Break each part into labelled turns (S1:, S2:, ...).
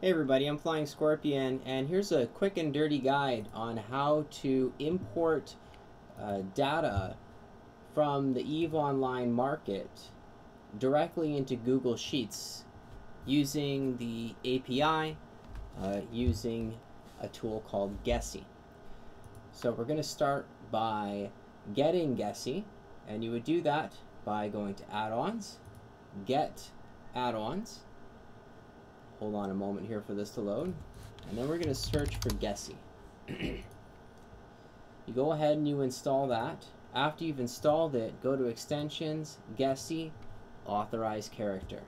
S1: Hey everybody, I'm Flying Scorpion, and here's a quick and dirty guide on how to import uh, data from the EVE Online market directly into Google Sheets using the API, uh, using a tool called GESI. So we're going to start by getting GESI, and you would do that by going to Add-ons, Get Add-ons, hold on a moment here for this to load. And then we're going to search for GESI. you go ahead and you install that. After you've installed it, go to Extensions, GESI, Authorize Character.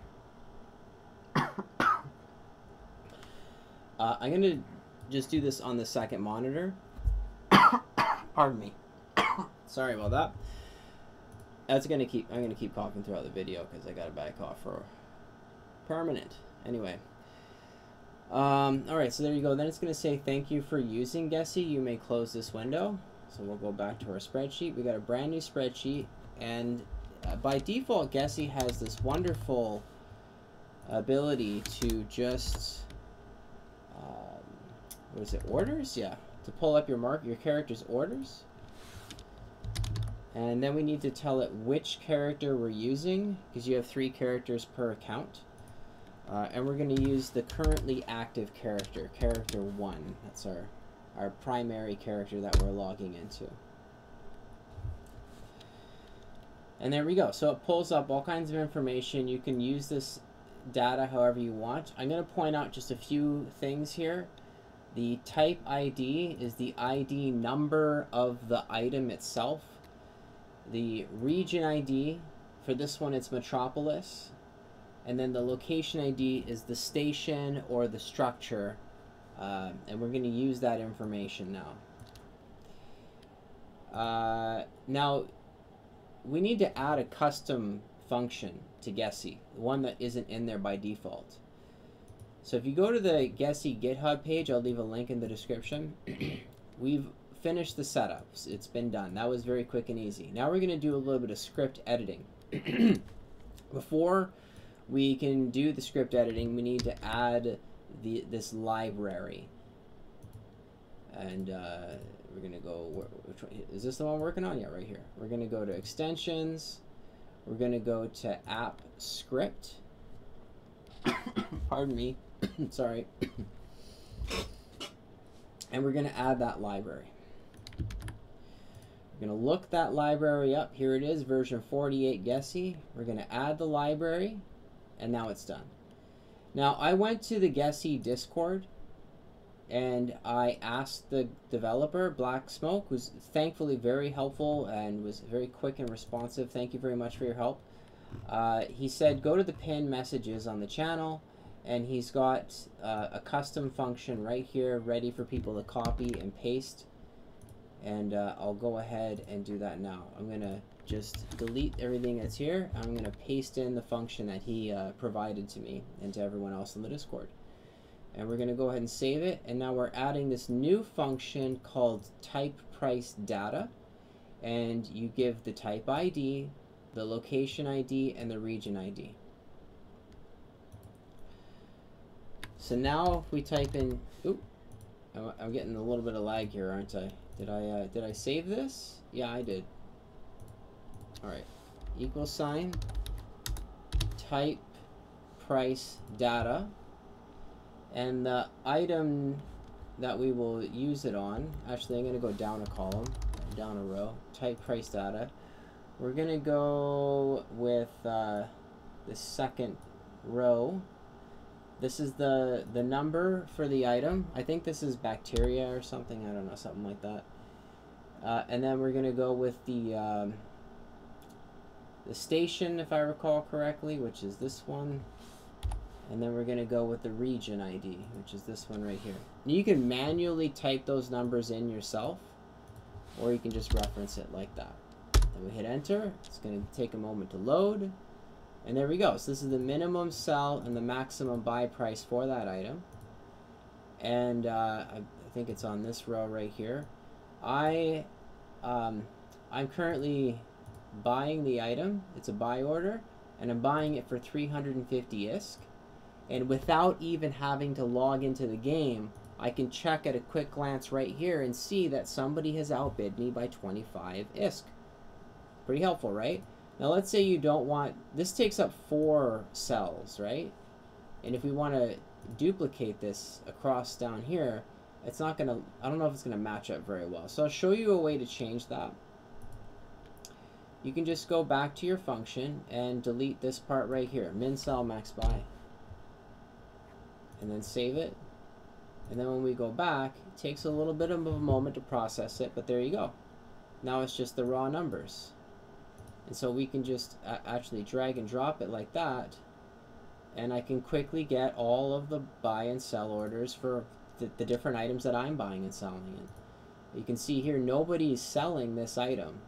S1: uh, I'm going to just do this on the second monitor. Pardon me. Sorry about that. That's gonna keep. I'm gonna keep coughing throughout the video because I got a bad cough for permanent. Anyway, um, all right, so there you go. Then it's going to say thank you for using GESI. You may close this window. So we'll go back to our spreadsheet. We got a brand new spreadsheet, and uh, by default, GESI has this wonderful ability to just um, what is it? Orders? Yeah, to pull up your mark your character's orders. And then we need to tell it which character we're using because you have three characters per account. Uh, and we're going to use the currently active character, character 1. That's our, our primary character that we're logging into. And there we go. So it pulls up all kinds of information. You can use this data however you want. I'm going to point out just a few things here. The type ID is the ID number of the item itself. The region ID, for this one it's Metropolis and then the location ID is the station or the structure uh, and we're going to use that information now. Uh, now we need to add a custom function to GESI, one that isn't in there by default. So if you go to the GESI GitHub page, I'll leave a link in the description. We've finished the setups. It's been done. That was very quick and easy. Now we're going to do a little bit of script editing. Before we can do the script editing, we need to add the this library. And uh, we're going to go, which one, is this the one I'm working on? Yeah, right here. We're going to go to extensions. We're going to go to app script. Pardon me. Sorry. and we're going to add that library. We're going to look that library up. Here it is, version 48 GESI. We're going to add the library and now it's done. Now, I went to the GESI Discord and I asked the developer, Black Smoke, who's thankfully very helpful and was very quick and responsive. Thank you very much for your help. Uh, he said, go to the pinned messages on the channel, and he's got uh, a custom function right here ready for people to copy and paste. And uh, I'll go ahead and do that now. I'm going to just delete everything that's here. I'm going to paste in the function that he uh, provided to me and to everyone else in the Discord. And we're going to go ahead and save it. And now we're adding this new function called type price data. And you give the type ID, the location ID, and the region ID. So now if we type in, oop, I'm getting a little bit of lag here, aren't I? Did I uh, did I save this? Yeah, I did. Alright, equal sign, type, price, data, and the item that we will use it on, actually I'm going to go down a column, down a row, type, price, data. We're going to go with uh, the second row. This is the, the number for the item. I think this is bacteria or something, I don't know, something like that. Uh, and then we're going to go with the... Um, the station, if I recall correctly, which is this one. And then we're going to go with the region ID, which is this one right here. You can manually type those numbers in yourself, or you can just reference it like that. Then we hit enter. It's going to take a moment to load. And there we go. So this is the minimum sell and the maximum buy price for that item. And uh, I, I think it's on this row right here. I, um, I'm currently buying the item. It's a buy order, and I'm buying it for 350 ISK. And without even having to log into the game, I can check at a quick glance right here and see that somebody has outbid me by 25 ISK. Pretty helpful, right? Now let's say you don't want, this takes up four cells, right? And if we want to duplicate this across down here, it's not going to, I don't know if it's going to match up very well. So I'll show you a way to change that. You can just go back to your function and delete this part right here, min cell max by. And then save it. And then when we go back, it takes a little bit of a moment to process it, but there you go. Now it's just the raw numbers. And so we can just actually drag and drop it like that. And I can quickly get all of the buy and sell orders for the, the different items that I'm buying and selling. And you can see here, nobody's selling this item,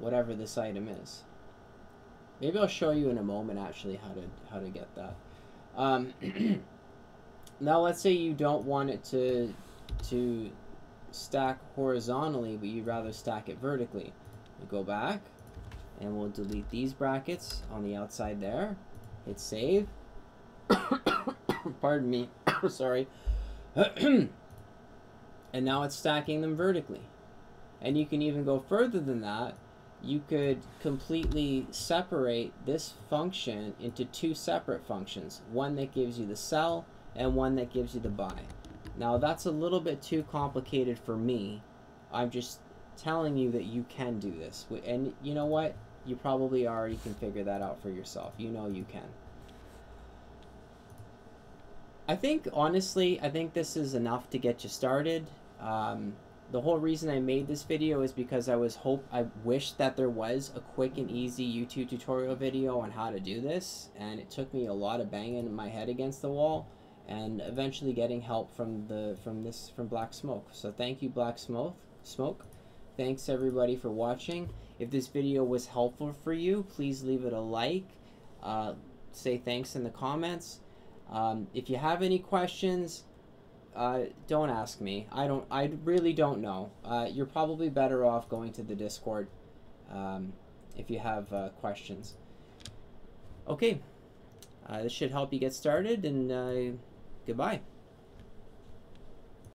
S1: whatever this item is. Maybe I'll show you in a moment actually how to how to get that. Um, now let's say you don't want it to to stack horizontally, but you'd rather stack it vertically. We go back, and we'll delete these brackets on the outside there. Hit save. Pardon me. Sorry. and now it's stacking them vertically. And you can even go further than that. You could completely separate this function into two separate functions. One that gives you the sell and one that gives you the buy. Now that's a little bit too complicated for me. I'm just telling you that you can do this. And you know what? you probably already can figure that out for yourself. You know you can. I think, honestly, I think this is enough to get you started. Um, the whole reason I made this video is because I was hope I wish that there was a quick and easy YouTube tutorial video on how to do this and it took me a lot of banging my head against the wall and eventually getting help from the from this from Black Smoke. So thank you Black Smoke. Smoke. Thanks everybody for watching. If this video was helpful for you, please leave it a like. Uh, say thanks in the comments. Um, if you have any questions, uh, don't ask me. I don't. I really don't know. Uh, you're probably better off going to the Discord um, if you have uh, questions. Okay, uh, this should help you get started, and uh, goodbye.